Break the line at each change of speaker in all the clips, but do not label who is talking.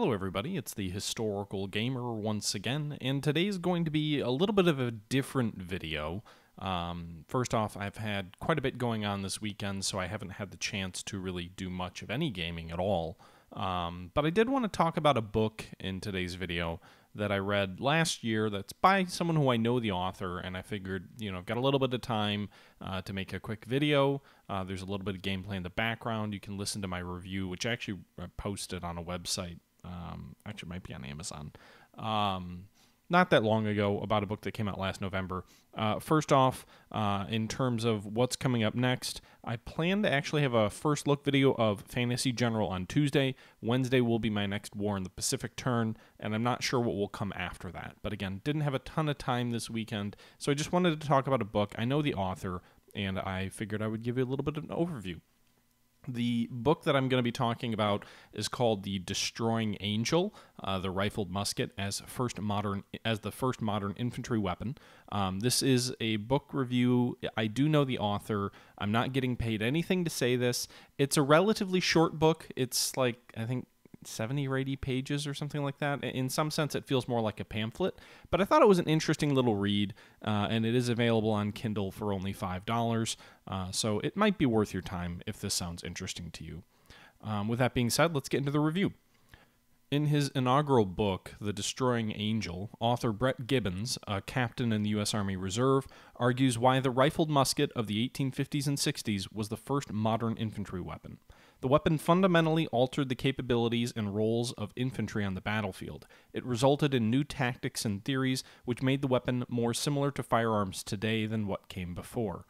Hello, everybody. It's the Historical Gamer once again, and today's going to be a little bit of a different video. Um, first off, I've had quite a bit going on this weekend, so I haven't had the chance to really do much of any gaming at all. Um, but I did want to talk about a book in today's video that I read last year that's by someone who I know the author, and I figured, you know, I've got a little bit of time uh, to make a quick video. Uh, there's a little bit of gameplay in the background. You can listen to my review, which I actually posted on a website. Um, actually, might be on Amazon. Um, not that long ago about a book that came out last November. Uh, first off, uh, in terms of what's coming up next, I plan to actually have a first look video of Fantasy General on Tuesday. Wednesday will be my next War in the Pacific turn, and I'm not sure what will come after that. But again, didn't have a ton of time this weekend, so I just wanted to talk about a book. I know the author, and I figured I would give you a little bit of an overview. The book that I'm going to be talking about is called "The Destroying Angel: uh, The Rifled Musket as First Modern as the First Modern Infantry Weapon." Um, this is a book review. I do know the author. I'm not getting paid anything to say this. It's a relatively short book. It's like I think 70 or 80 pages or something like that. In some sense, it feels more like a pamphlet, but I thought it was an interesting little read, uh, and it is available on Kindle for only $5. Uh, so it might be worth your time if this sounds interesting to you. Um, with that being said, let's get into the review. In his inaugural book, The Destroying Angel, author Brett Gibbons, a captain in the U.S. Army Reserve, argues why the rifled musket of the 1850s and 60s was the first modern infantry weapon. The weapon fundamentally altered the capabilities and roles of infantry on the battlefield. It resulted in new tactics and theories which made the weapon more similar to firearms today than what came before.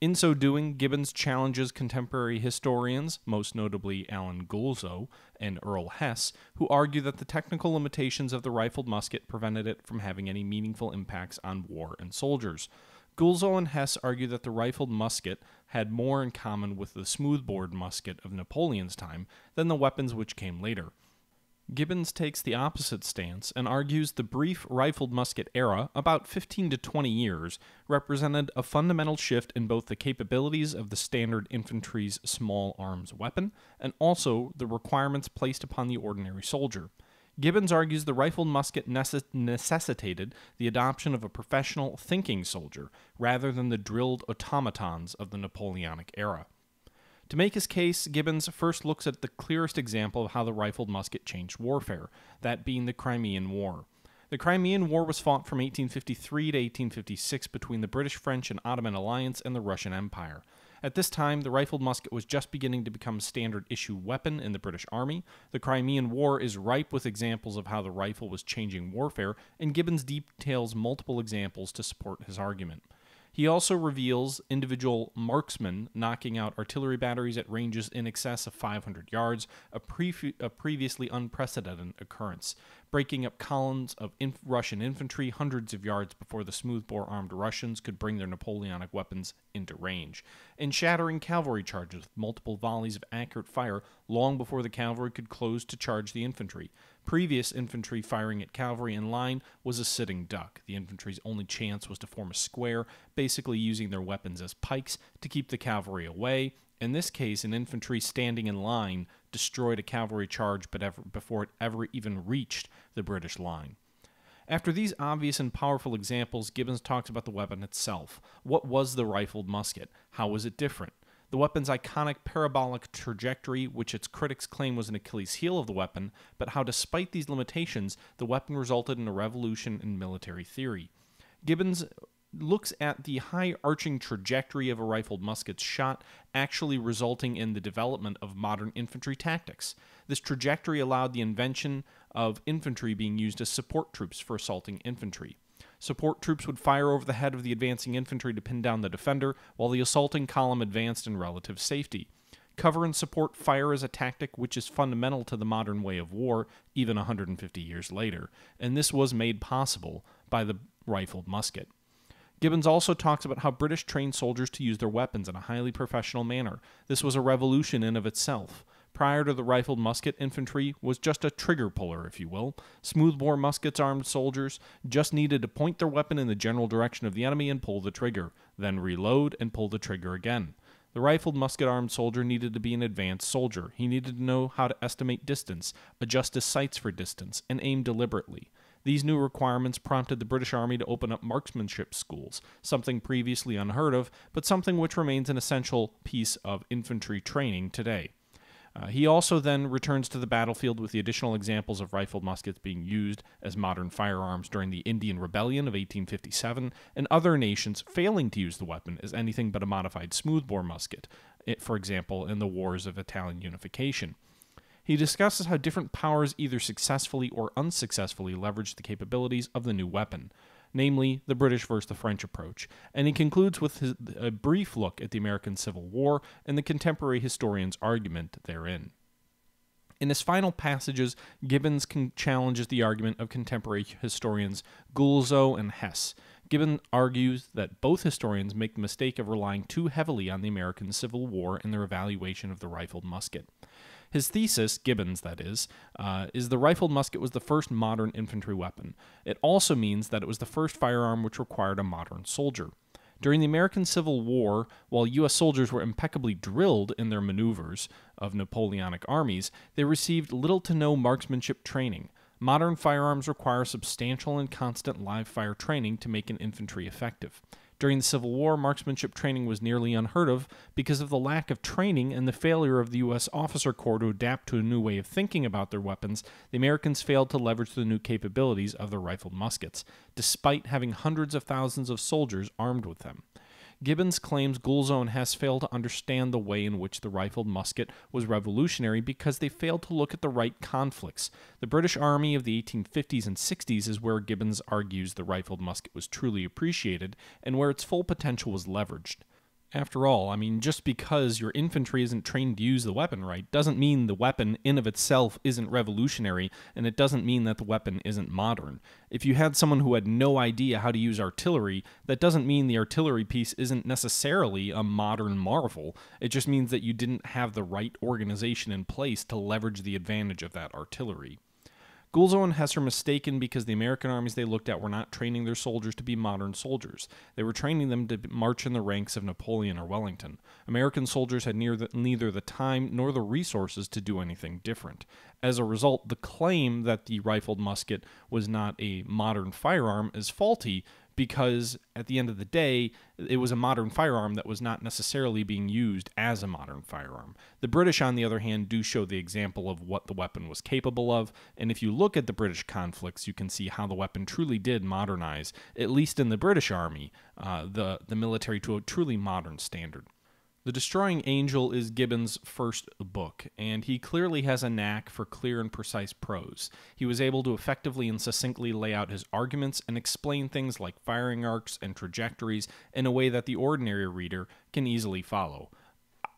In so doing, Gibbons challenges contemporary historians, most notably Alan Guelzo and Earl Hess, who argue that the technical limitations of the rifled musket prevented it from having any meaningful impacts on war and soldiers. Guelzo and Hess argue that the rifled musket had more in common with the smoothbore musket of Napoleon's time than the weapons which came later. Gibbons takes the opposite stance and argues the brief rifled musket era, about 15 to 20 years, represented a fundamental shift in both the capabilities of the standard infantry's small arms weapon and also the requirements placed upon the ordinary soldier. Gibbons argues the rifled musket necess- necessitated the adoption of a professional thinking soldier rather than the drilled automatons of the Napoleonic era. To make his case, Gibbons first looks at the clearest example of how the rifled musket changed warfare, that being the Crimean War. The Crimean War was fought from 1853 to 1856 between the British, French, and Ottoman alliance and the Russian Empire. At this time, the rifled musket was just beginning to become standard issue weapon in the British Army. The Crimean War is ripe with examples of how the rifle was changing warfare, and Gibbons details multiple examples to support his argument. He also reveals individual marksmen knocking out artillery batteries at ranges in excess of 500 yards, a, pre- a previously unprecedented occurrence, breaking up columns of inf- Russian infantry hundreds of yards before the smoothbore armed Russians could bring their Napoleonic weapons into range, and shattering cavalry charges with multiple volleys of accurate fire long before the cavalry could close to charge the infantry. Previous infantry firing at cavalry in line was a sitting duck. The infantry's only chance was to form a square, basically using their weapons as pikes to keep the cavalry away. In this case, an infantry standing in line destroyed a cavalry charge before it ever even reached the British line. After these obvious and powerful examples, Gibbons talks about the weapon itself. What was the rifled musket? How was it different? The weapon's iconic parabolic trajectory, which its critics claim was an Achilles heel of the weapon, but how, despite these limitations, the weapon resulted in a revolution in military theory. Gibbons looks at the high arching trajectory of a rifled musket's shot actually resulting in the development of modern infantry tactics. This trajectory allowed the invention of infantry being used as support troops for assaulting infantry. Support troops would fire over the head of the advancing infantry to pin down the defender, while the assaulting column advanced in relative safety. Cover and support fire is a tactic which is fundamental to the modern way of war, even 150 years later, and this was made possible by the rifled musket. Gibbons also talks about how British trained soldiers to use their weapons in a highly professional manner. This was a revolution in of itself. Prior to the rifled musket, infantry was just a trigger puller, if you will. Smoothbore muskets armed soldiers just needed to point their weapon in the general direction of the enemy and pull the trigger, then reload and pull the trigger again. The rifled musket armed soldier needed to be an advanced soldier. He needed to know how to estimate distance, adjust his sights for distance, and aim deliberately. These new requirements prompted the British Army to open up marksmanship schools, something previously unheard of, but something which remains an essential piece of infantry training today. Uh, he also then returns to the battlefield with the additional examples of rifled muskets being used as modern firearms during the Indian Rebellion of 1857 and other nations failing to use the weapon as anything but a modified smoothbore musket, for example, in the Wars of Italian Unification. He discusses how different powers either successfully or unsuccessfully leveraged the capabilities of the new weapon namely the British versus the French approach, and he concludes with his, a brief look at the American Civil War and the contemporary historian's argument therein. In his final passages, Gibbons challenges the argument of contemporary historians Guelzo and Hess. Gibbons argues that both historians make the mistake of relying too heavily on the American Civil War in their evaluation of the rifled musket. His thesis, Gibbons that is, uh, is the rifled musket was the first modern infantry weapon. It also means that it was the first firearm which required a modern soldier. During the American Civil War, while U.S. soldiers were impeccably drilled in their maneuvers of Napoleonic armies, they received little to no marksmanship training. Modern firearms require substantial and constant live fire training to make an infantry effective. During the Civil War, marksmanship training was nearly unheard of because of the lack of training and the failure of the U.S. officer corps to adapt to a new way of thinking about their weapons. The Americans failed to leverage the new capabilities of their rifled muskets, despite having hundreds of thousands of soldiers armed with them. Gibbons claims Guelzo has failed to understand the way in which the rifled musket was revolutionary because they failed to look at the right conflicts. The British Army of the 1850s and 60s is where Gibbons argues the rifled musket was truly appreciated and where its full potential was leveraged. After all, I mean, just because your infantry isn't trained to use the weapon right doesn't mean the weapon in of itself isn't revolutionary, and it doesn't mean that the weapon isn't modern. If you had someone who had no idea how to use artillery, that doesn't mean the artillery piece isn't necessarily a modern marvel. It just means that you didn't have the right organization in place to leverage the advantage of that artillery. Guelzo and Hess are mistaken because the American armies they looked at were not training their soldiers to be modern soldiers. They were training them to march in the ranks of Napoleon or Wellington. American soldiers had the, neither the time nor the resources to do anything different. As a result, the claim that the rifled musket was not a modern firearm is faulty because at the end of the day, it was a modern firearm that was not necessarily being used as a modern firearm. The British, on the other hand, do show the example of what the weapon was capable of, and if you look at the British conflicts, you can see how the weapon truly did modernize, at least in the British Army, uh, the, the military to a truly modern standard. The Destroying Angel is Gibbons' first book, and he clearly has a knack for clear and precise prose. He was able to effectively and succinctly lay out his arguments and explain things like firing arcs and trajectories in a way that the ordinary reader can easily follow.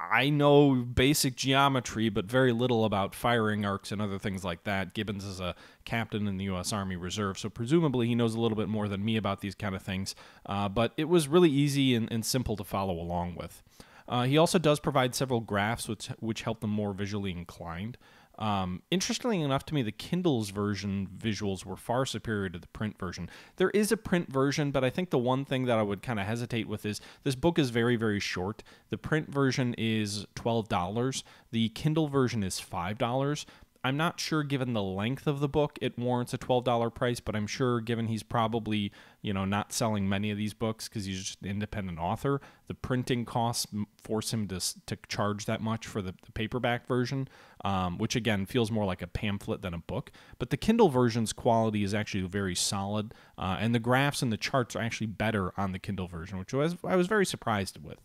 I know basic geometry, but very little about firing arcs and other things like that. Gibbons is a captain in the U.S. Army Reserve, so presumably he knows a little bit more than me about these kind of things. Uh, but it was really easy and, and simple to follow along with. Uh, he also does provide several graphs which which help them more visually inclined. Um, interestingly enough to me, the Kindle's version visuals were far superior to the print version. There is a print version, but I think the one thing that I would kind of hesitate with is this book is very, very short. The print version is $12. The Kindle version is $5. I'm not sure, given the length of the book, it warrants a $12 price, but I'm sure, given he's probably, you know, not selling many of these books because he's just an independent author, the printing costs force him to, to charge that much for the, the paperback version, um, which again feels more like a pamphlet than a book. But the Kindle version's quality is actually very solid, uh, and the graphs and the charts are actually better on the Kindle version, which was, I was very surprised with.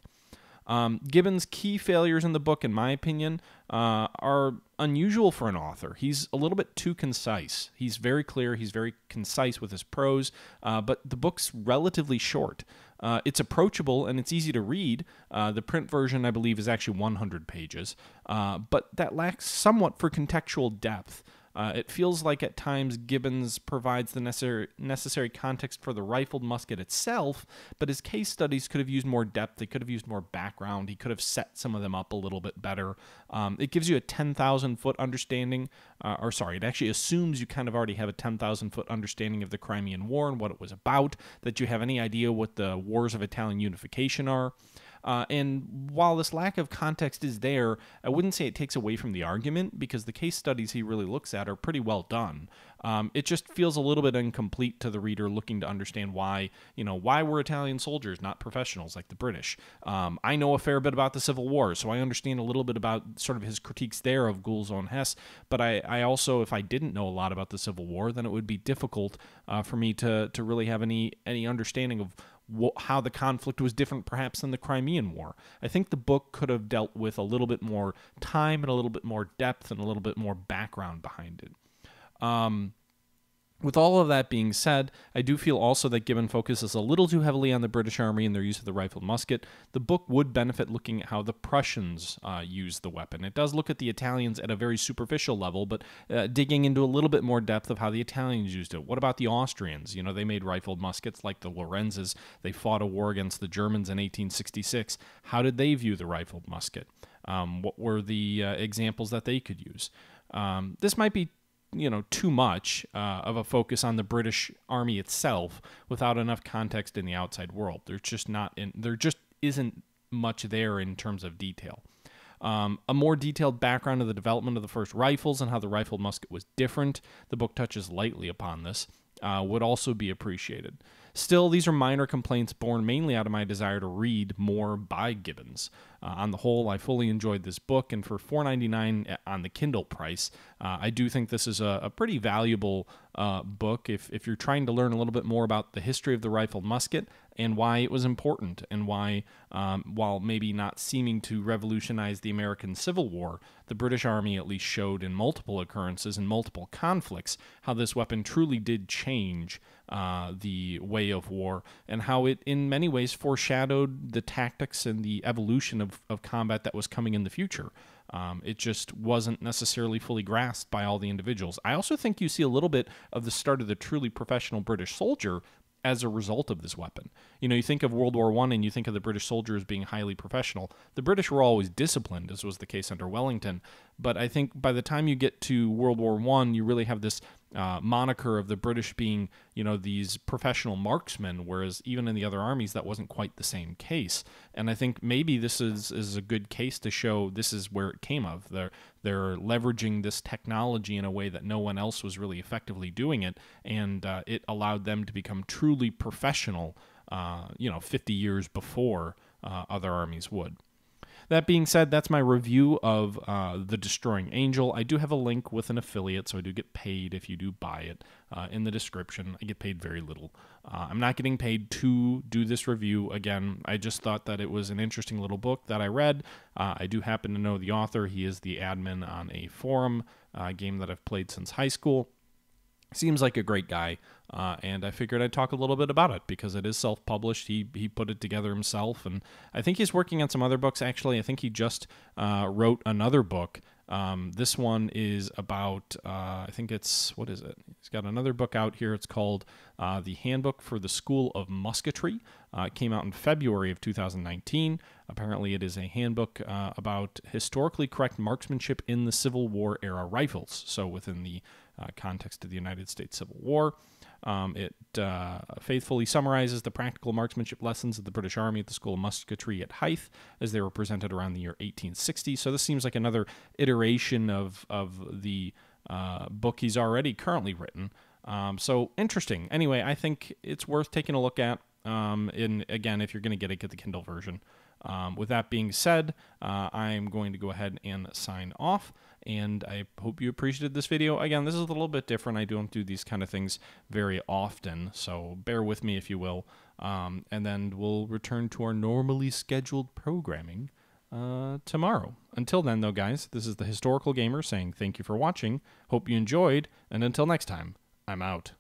Um, Gibbons' key failures in the book, in my opinion, uh, are unusual for an author. He's a little bit too concise. He's very clear, he's very concise with his prose, uh, but the book's relatively short. Uh, it's approachable and it's easy to read. Uh, the print version, I believe, is actually 100 pages, uh, but that lacks somewhat for contextual depth. Uh, it feels like at times Gibbons provides the necessary, necessary context for the rifled musket itself, but his case studies could have used more depth. They could have used more background. He could have set some of them up a little bit better. Um, it gives you a 10,000 foot understanding, uh, or sorry, it actually assumes you kind of already have a 10,000 foot understanding of the Crimean War and what it was about, that you have any idea what the wars of Italian unification are. Uh, and while this lack of context is there, I wouldn't say it takes away from the argument because the case studies he really looks at are pretty well done. Um, it just feels a little bit incomplete to the reader looking to understand why, you know, why were Italian soldiers not professionals like the British. Um, I know a fair bit about the Civil War, so I understand a little bit about sort of his critiques there of Guelzo and Hess. But I, I also, if I didn't know a lot about the Civil War, then it would be difficult uh, for me to to really have any any understanding of how the conflict was different perhaps than the Crimean War. I think the book could have dealt with a little bit more time and a little bit more depth and a little bit more background behind it. Um, with all of that being said, I do feel also that Gibbons focuses a little too heavily on the British Army and their use of the rifled musket, the book would benefit looking at how the Prussians uh, used the weapon. It does look at the Italians at a very superficial level, but uh, digging into a little bit more depth of how the Italians used it. What about the Austrians? You know, they made rifled muskets like the Lorenzes. They fought a war against the Germans in 1866. How did they view the rifled musket? Um, what were the uh, examples that they could use? Um, this might be you know too much uh, of a focus on the British Army itself without enough context in the outside world. There's just not in there just isn't much there in terms of detail. Um, a more detailed background of the development of the first rifles and how the rifled musket was different. The book touches lightly upon this. Uh, would also be appreciated. Still, these are minor complaints born mainly out of my desire to read more by Gibbons. Uh, on the whole, I fully enjoyed this book, and for $4.99 on the Kindle price, uh, I do think this is a, a pretty valuable uh, book if, if you're trying to learn a little bit more about the history of the rifled musket and why it was important, and why, um, while maybe not seeming to revolutionize the American Civil War, the British Army at least showed in multiple occurrences and multiple conflicts how this weapon truly did change uh, the way of war, and how it, in many ways, foreshadowed the tactics and the evolution of, of combat that was coming in the future. Um, it just wasn't necessarily fully grasped by all the individuals. I also think you see a little bit of the start of the truly professional British soldier as a result of this weapon. You know, you think of World War One and you think of the British soldiers being highly professional. The British were always disciplined, as was the case under Wellington. But I think by the time you get to World War One, you really have this uh, moniker of the British being, you know, these professional marksmen, whereas even in the other armies that wasn't quite the same case. And I think maybe this is is a good case to show this is where it came of. They're they're leveraging this technology in a way that no one else was really effectively doing it, and uh, it allowed them to become truly professional. Uh, you know, 50 years before uh, other armies would. That being said, that's my review of uh, The Destroying Angel. I do have a link with an affiliate, so I do get paid if you do buy it uh, in the description. I get paid very little. Uh, I'm not getting paid to do this review. Again, I just thought that it was an interesting little book that I read. Uh, I do happen to know the author. He is the admin on a forum uh, game that I've played since high school. Seems like a great guy, uh, and I figured I'd talk a little bit about it because it is self-published. He he put it together himself, and I think he's working on some other books. Actually, I think he just uh, wrote another book. Um, this one is about uh, I think it's what is it? He's got another book out here. It's called uh, the Handbook for the School of Musketry. Uh, it came out in February of 2019. Apparently, it is a handbook uh, about historically correct marksmanship in the Civil War era rifles. So within the uh, context of the United States Civil War. Um, it uh, faithfully summarizes the practical marksmanship lessons of the British Army at the School of Musketry at Hythe as they were presented around the year 1860. So this seems like another iteration of, of the uh, book he's already currently written. Um, so interesting. Anyway, I think it's worth taking a look at. Um, and again, if you're going to get it, get the Kindle version. Um, with that being said, uh, I'm going to go ahead and sign off and I hope you appreciated this video. Again, this is a little bit different. I don't do these kind of things very often, so bear with me if you will. Um, and then we'll return to our normally scheduled programming uh, tomorrow. Until then, though, guys, this is the Historical Gamer saying thank you for watching. Hope you enjoyed, and until next time, I'm out.